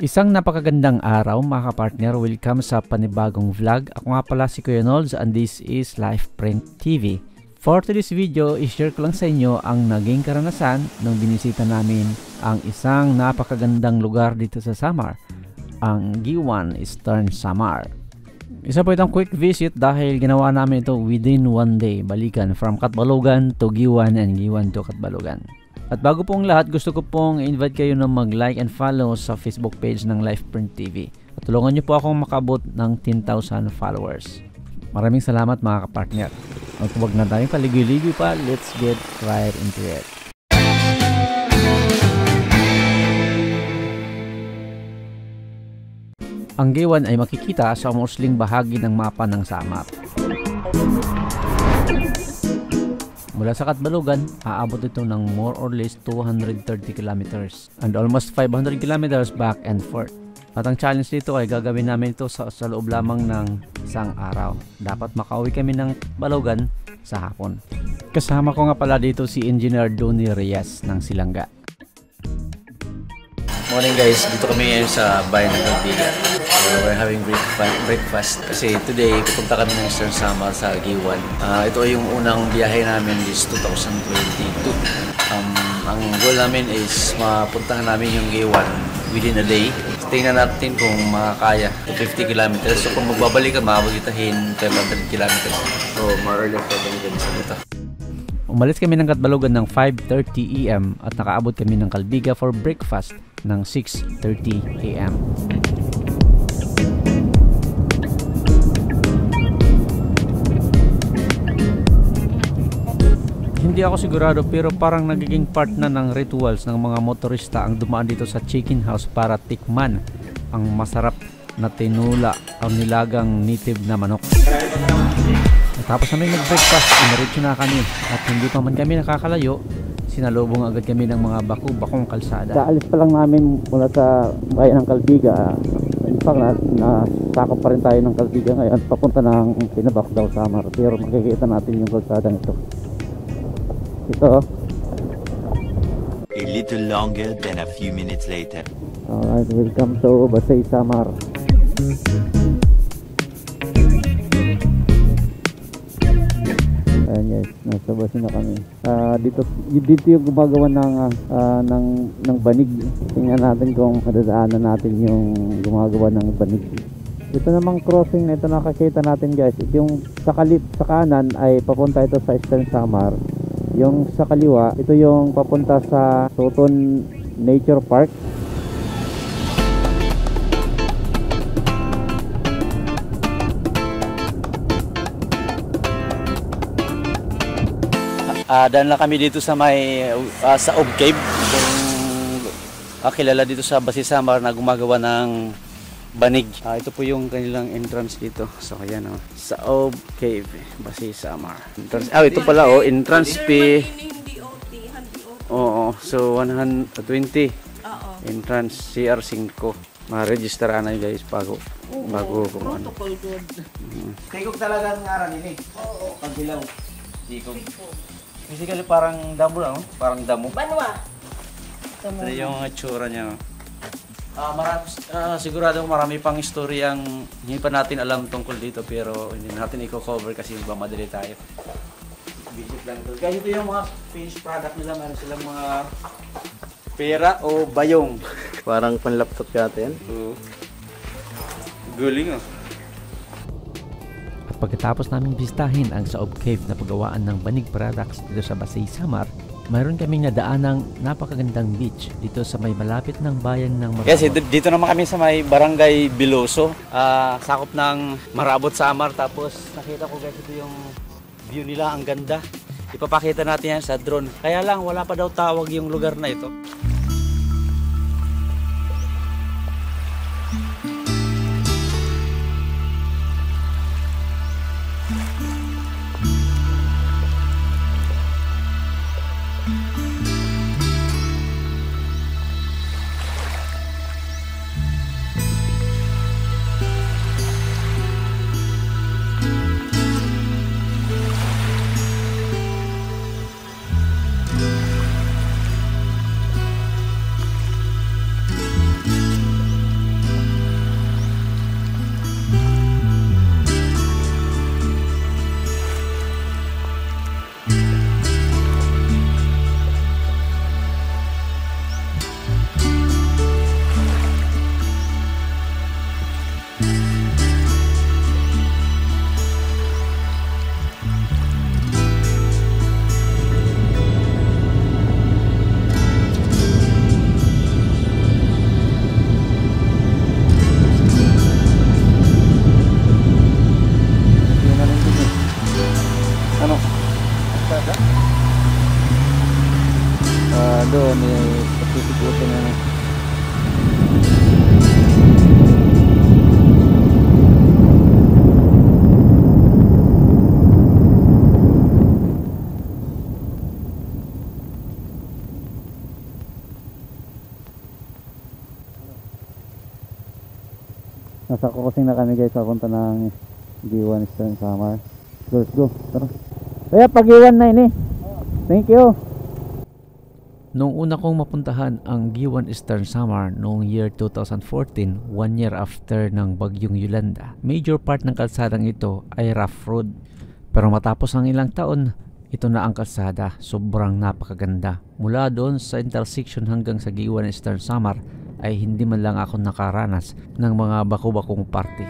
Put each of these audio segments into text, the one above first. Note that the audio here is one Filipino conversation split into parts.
Isang napakagandang araw mga kapartner, welcome sa panibagong vlog. Ako nga pala si Kuya Nolds and this is Life Print TV. For today's video, i-share ko lang sa inyo ang naging karanasan nung binisita namin ang isang napakagandang lugar dito sa Samar, ang Giwan Eastern Samar. Isa po itong quick visit dahil ginawa namin ito within one day, balikan from Katbalogan to Giwan and Giwan to Katbalogan. At bago pong lahat, gusto ko pong invite kayo na mag-like and follow sa Facebook page ng Lifeprint TV. At tulungan niyo po akong makabot ng 10,000 followers. Maraming salamat mga kapartner. At huwag na tayong paligoy-ligoy pa, let's get right into it. Ang Gewan ay makikita sa musling bahagi ng mapa ng Samar. Mula sa Katbalogan, aabot ito ng more or less 230 kilometers and almost 500 kilometers back and forth. At ang challenge dito ay gagawin namin ito sa, sa loob lamang ng isang araw. Dapat makauwi kami ng Balogan sa hapon. Kasama ko nga pala dito si Engineer Donny Reyes ng Silangga. Morning guys, dito kami ngayon sa bayan ng Kalbiga. Uh, we're having breakfast, breakfast kasi today pupunta kami ng Eastern Samar sa Giwan. Uh, ito ay yung unang biyahe namin this 2022. Um, ang goal namin is mapuntahan namin yung Giwan within a day. Tingnan natin kung makakaya to 50 kilometers. So kung magbabalik ka, makabagitahin 500 kilometers. So more or less 500 kilometers dito. Umalis kami ng Katbalogan ng 5.30 am at nakaabot kami ng Kalbiga for breakfast ng 6.30 am. Hindi ako sigurado pero parang nagiging part na ng rituals ng mga motorista ang dumaan dito sa chicken house para tikman ang masarap na tinula ang nilagang native na manok. Tapos namin mag-breakfast, inaritso na kami at hindi pa man kami nakakalayo, sinalubong agad kami ng mga baku-bakong kalsada. Kaalis pa lang namin mula sa bayan ng Kalbiga, in fact, na, nasakop pa rin tayo ng Kalbiga ngayon, papunta ng Pinabak daw Samar, pero makikita natin yung kalsada nito. Ito, A little longer than a few minutes later. Alright, welcome to Basay Samar. Ayan guys, nasa basi na kami. Ah, dito dito yung gumagawa ng ah, ng ng banig. Tingnan natin kung madadaanan natin yung gumagawa ng banig. Ito namang crossing na ito nakakita natin guys. Ito yung sa kalit sa kanan ay papunta ito sa Eastern Samar. Yung sa kaliwa, ito yung papunta sa Soton Nature Park. Ah, daan lang kami dito sa may ah, sa Og Cave. Kung ah, kilala dito sa Basi Samar na gumagawa ng banig. Ah, ito po yung kanilang entrance dito. So ayan oh, sa Og Cave, Basi Samar. Entrance. Ah, ito pala oh, entrance fee. Oo, so 120. Entrance CR 5. Ma-register na guys bago bago kung ano. Tigog talaga ang ngaran ini. Oo. Pagbilaw. Tikog. Basically parang damo lang, oh. parang damo. Banwa. Ito yung itsura niya. Ah, marami, ah, sigurado marami pang istorya ang hindi pa natin alam tungkol dito pero hindi natin i-cover kasi ba madali tayo. Visit lang to. Guys, ito yung mga finished product nila. Meron silang mga pera o bayong. Parang pan-laptop yata yan. So, guling oh. At pagkatapos naming bistahin ang Saob Cave na paggawaan ng Banig Products dito sa Basay Samar, mayroon kaming nadaan ng napakagandang beach dito sa may malapit ng bayan ng Marabot. Yes, dito, naman kami sa may barangay Biloso. Ah, sakop ng Marabot Samar. Tapos nakita ko guys ito yung view nila. Ang ganda. Ipapakita natin yan sa drone. Kaya lang wala pa daw tawag yung lugar na ito. Nasa crossing na kami guys papunta ng G1 Eastern Samar. Let's go. Tara. Kaya pag iwan na ini. Thank you. Nung una kong mapuntahan ang Giwan Eastern Samar noong year 2014, one year after ng bagyong Yolanda, major part ng kalsadang ito ay rough road. Pero matapos ang ilang taon, ito na ang kalsada, sobrang napakaganda. Mula doon sa intersection hanggang sa Giwan Eastern Samar ay hindi man lang ako nakaranas ng mga baku-bakong party.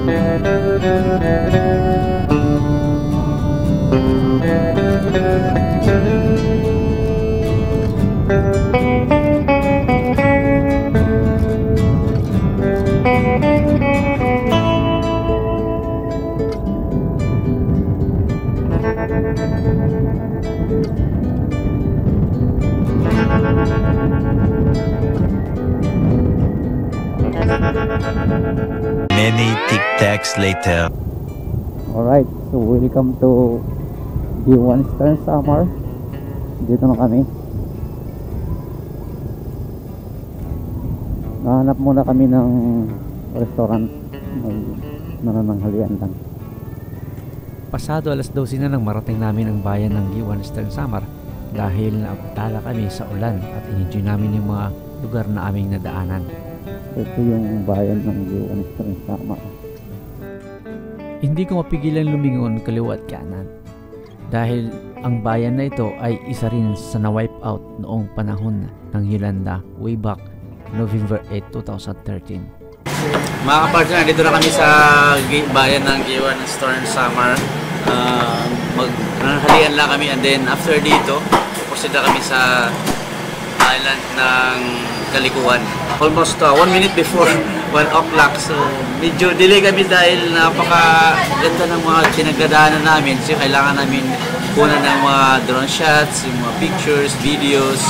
Many welcome to B1 Eastern Summer. Dito na kami. Nahanap muna kami ng restaurant. May nanananghalian lang. Pasado alas 12 na nang marating namin ang bayan ng Giwan Eastern Samar dahil naabtala kami sa ulan at in-enjoy namin yung mga lugar na aming nadaanan. Ito yung bayan ng Giwan Eastern Samar. Hindi ko mapigilan lumingon kaliwa at kanan dahil ang bayan na ito ay isa rin sa na-wipe out noong panahon ng Yolanda way back November 8, 2013. Mga kapartner, dito na kami sa bayan ng Giwan Storm Summer. Uh, Maghalian lang kami and then after dito, proceed na kami sa island ng Kalikuan. Almost uh, one minute before 1 o'clock. So medyo delay kami dahil napaka ganda ng mga pinagdadaanan namin. So kailangan namin kunan ng mga drone shots, yung mga pictures, videos.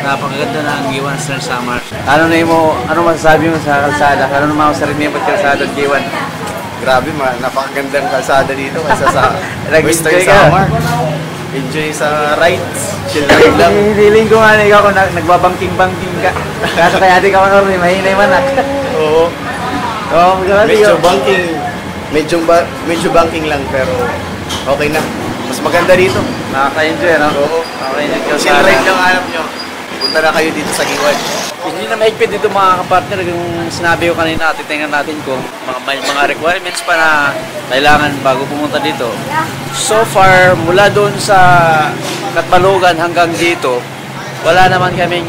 Napakaganda ng Giwan Storm Summer. Ano na mo, ano masasabi mo sa kalsada? Ano naman ako sa rin yung kalsada ng Giwan? Grabe, ma, napakagandang kalsada dito kaysa sa Western? Samar. Enjoy sa rides. Chill ride lang. Feeling ko nga na ikaw kung nag- nagbabangking-bangking ka. Kaso kaya di ka man rin, mahina yung manak. Oo. Oo, grabe Medyo yun. banking, medyo, ba, medyo banking lang pero okay na. Mas maganda dito. Nakaka-enjoy, no? Oo. Nakaka-enjoy ka Chill ride lang hanap nyo. Punta na kayo dito sa Giwan. Hindi na mahigpit dito mga kapartner yung sinabi ko kanina, titingnan natin kung mga, may mga requirements pa na kailangan bago pumunta dito. So far, mula doon sa Katbalogan hanggang dito, wala naman kaming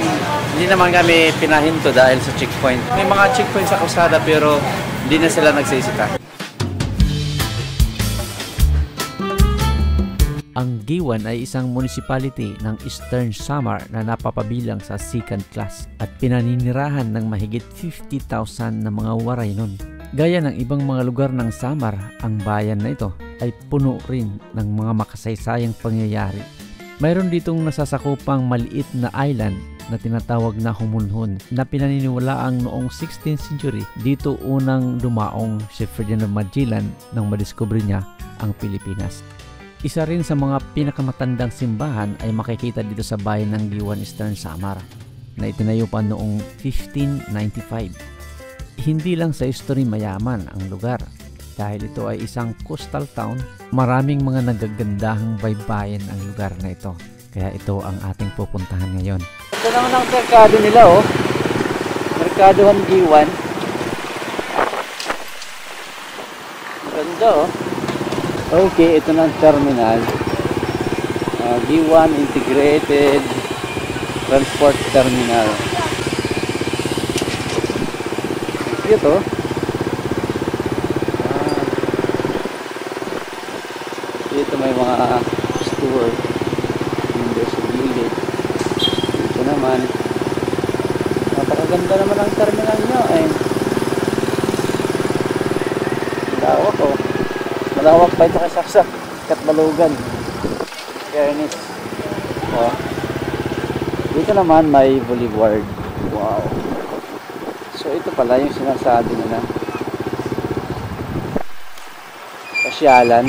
hindi naman kami pinahinto dahil sa checkpoint. May mga checkpoint sa kalsada pero hindi na sila nagsisita. Ang Giwan ay isang municipality ng Eastern Samar na napapabilang sa second class at pinaninirahan ng mahigit 50,000 na mga waray nun. Gaya ng ibang mga lugar ng Samar, ang bayan na ito ay puno rin ng mga makasaysayang pangyayari. Mayroon ditong nasasakupang maliit na island na tinatawag na Humunhun na pinaniniwalaang noong 16th century dito unang dumaong si Ferdinand Magellan nang madiskubre niya ang Pilipinas. Isa rin sa mga pinakamatandang simbahan ay makikita dito sa bayan ng Giwan Eastern Samar na itinayo pa noong 1595. Hindi lang sa history mayaman ang lugar dahil ito ay isang coastal town, maraming mga nagagandahang baybayin ang lugar na ito. Kaya ito ang ating pupuntahan ngayon. Ito naman ang merkado nila oh. Merkado ng Giwan. Ganda oh. Okay, ito na ang terminal. Uh, Giwan Integrated Transport Terminal. Ito. Ah. Dito may mga store. Hindi sa gilid. Ito naman. Napakaganda naman ang terminal nyo eh. Lawak oh. Malawak pa ito kay Saksak. Katbalugan. Fairness. Oh. Good dito naman may boulevard. Wow. So ito pala yung sinasabi nila. Pasyalan.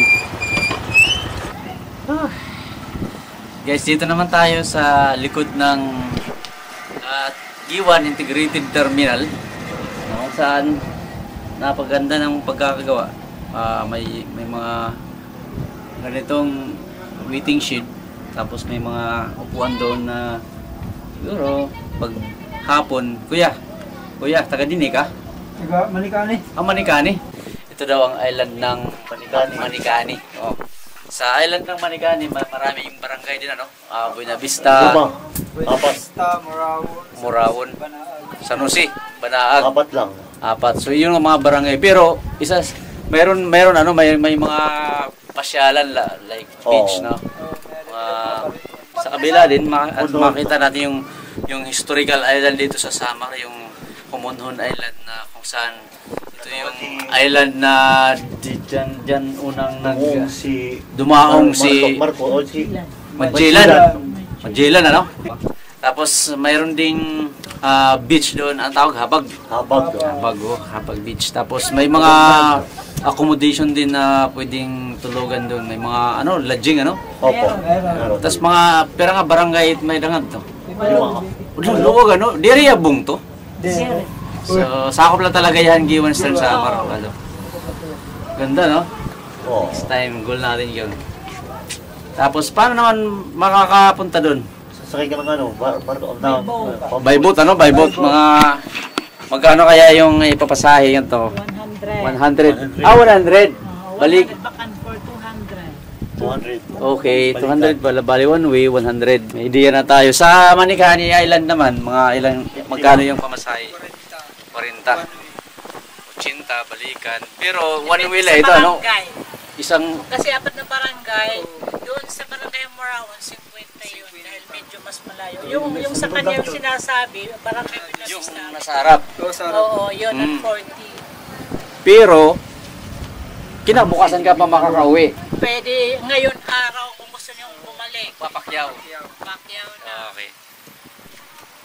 Guys, dito naman tayo sa likod ng uh, Giwan Integrated Terminal. No, saan napaganda ng pagkakagawa. Ah, may may mga ganitong waiting shed tapos may mga upuan doon na siguro pag hapon kuya kuya taga dinig ka Taga Manikani. ang Manikani ito daw ang island ng Manikani Manikani oh. sa island ng Manikani ma- marami yung barangay din ano uh, Buena Vista Basta, Morawon. Morawon Banaag. San Jose Banaag. Apat lang. apat. So yun ang mga barangay. Pero isa meron meron ano may may mga pasyalan la, like beach Oo. no? Ah, sa kabila din ma- at makita natin yung yung historical island dito sa Samar yung Kumunhon Island na kung saan ito yung island na di, dyan, dyan unang nag Kung si... dumaong si Marco, o si... Magellan. Magellan ano tapos mayroon ding ah, beach doon ang tawag Habag Habag. Habag oh, Habag Beach tapos may mga accommodation din na pwedeng tulugan doon may mga ano lodging ano Opo. Tapos mga pera nga barangay may dangad to. Ulo, luwag ano? Diri abong to. So, sakop lang talaga yan Giwan Stern sa Amaro. Ano. Ganda, no? Next time, goal natin yun. Tapos, paano naman makakapunta doon? Sasakay ka ng ano? Bar, bar, down. By boat, ano? By boat, mga... Magkano kaya yung ipapasahe yun to? 100. 100. Ah, 100. Balik. Bakan for 200. 200. Okay, 200 pala. Bali, one way, 100. May idea na tayo. Sa Manikani Island naman, mga ilang, magkano yung pamasahe? 40. 80, balikan. Pero one way lang ito, ano? Isang, Kasi apat na barangay, doon sa barangay Morawan, 50 yun dahil medyo mas malayo. Yung, yung sa kanya yung sinasabi, barangay yung Pinavista. nasa harap. Oo, yun, at Mm. 40. Pero, kinabukasan ka pa makakauwi. Pwede ngayon araw kung gusto nyo bumalik. Papakyaw. Pakyaw na. Okay.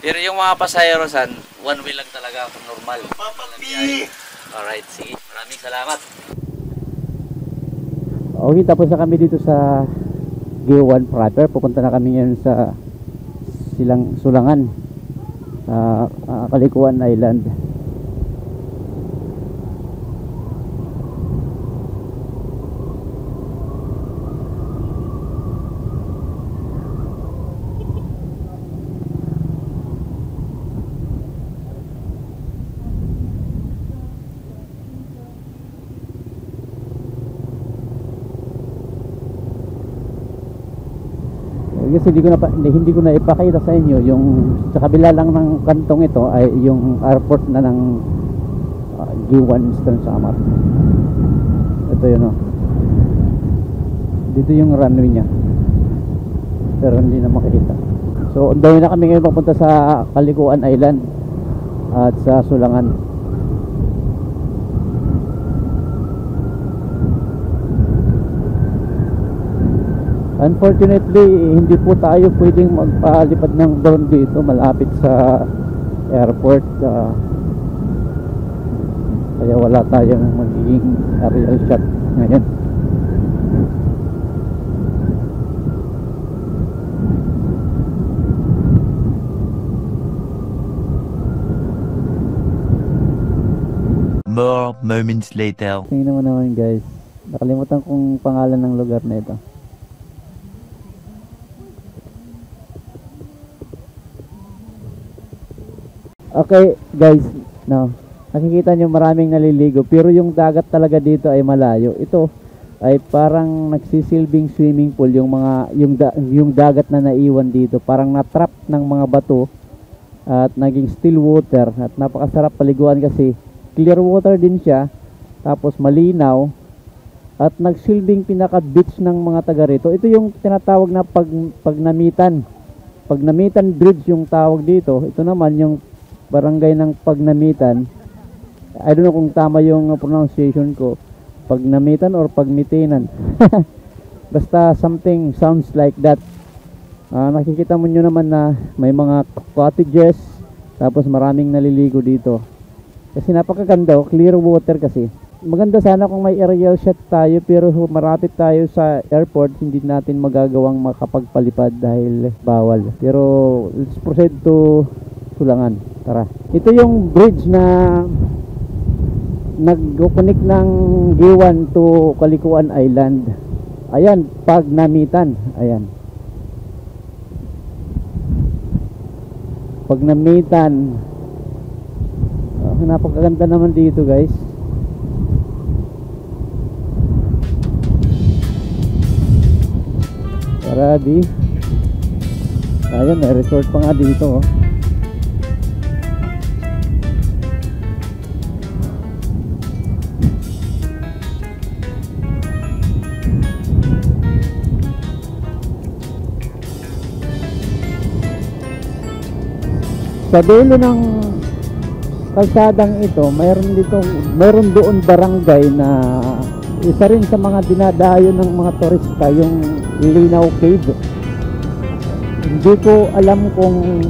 Pero yung mga pasahero san, one way lang talaga kung normal. Papapi! Alright, sige. Maraming salamat. Okay, tapos na kami dito sa G1 proper. Pupunta na kami ngayon sa silang Sulangan. Sa ah, Kalikuan Island. Kasi hindi ko na hindi, ko na ipakita sa inyo yung sa kabila lang ng kantong ito ay yung airport na ng uh, G1 Eastern Samar ito yun oh. Dito yung runway niya. Pero hindi na makikita. So on na kami ngayon papunta sa Kalikuan Island at sa Sulangan Unfortunately, hindi po tayo pwedeng magpalipad ng drone dito malapit sa airport. ah. kaya wala tayong magiging aerial shot ngayon. More moments later. Tingnan mo naman guys. Nakalimutan kong pangalan ng lugar na ito. Okay guys, no. Nakikita nyo maraming naliligo pero yung dagat talaga dito ay malayo. Ito ay parang nagsisilbing swimming pool yung mga yung da- yung dagat na naiwan dito. Parang na-trap ng mga bato at naging still water at napakasarap paliguan kasi clear water din siya tapos malinaw at nagsilbing pinaka beach ng mga taga rito. Ito yung tinatawag na pag pagnamitan. Pagnamitan bridge yung tawag dito. Ito naman yung barangay ng pagnamitan. I don't know kung tama yung pronunciation ko. Pagnamitan or pagmitinan. Basta something sounds like that. Ah, nakikita mo nyo naman na may mga cottages tapos maraming naliligo dito. Kasi napakaganda, oh, clear water kasi. Maganda sana kung may aerial shot tayo pero marapit tayo sa airport, hindi natin magagawang makapagpalipad dahil bawal. Pero let's proceed to Sulangan. Tara. Ito yung bridge na nag-connect ng Giwan to Kalikuan Island. Ayan, pag namitan. Ayan. Pag namitan. Uh, napakaganda naman dito guys. Tara di. Ayan, may resort pa nga dito oh. Sa dulo ng kalsadang ito, mayroon dito, mayroon doon barangay na isa rin sa mga dinadayo ng mga turista yung Linaw Cave. Hindi ko alam kung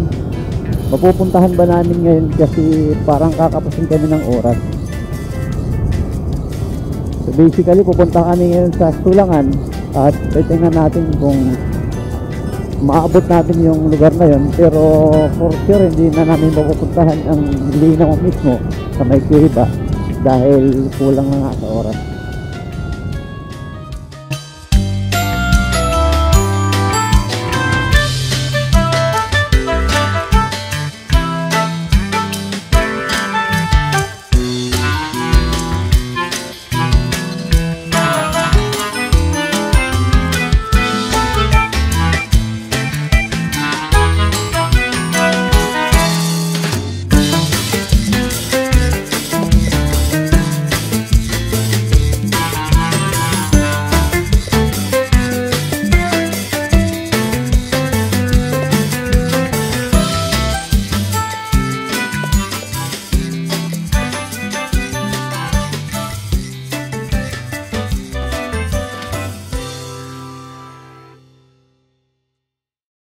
mapupuntahan ba namin ngayon kasi parang kakapasin kami ng oras. So basically pupunta kami ngayon sa Sulangan at titingnan natin kung maabot natin yung lugar na yun pero for sure hindi na namin mapupuntahan ang linaw mismo sa may Cuba dahil kulang na nga sa oras